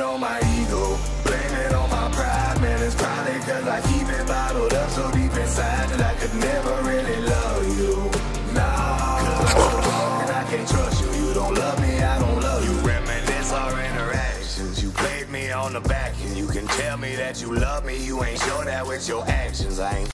on my ego, blame it on my pride, man. It's probably cause I keep it bottled up so deep inside that I could never really love you. Nah, cause I'm so wrong and I can't trust you. You don't love me, I don't love you. Reminisce our interactions. You played me on the back and you can tell me that you love me. You ain't sure that with your actions. I ain't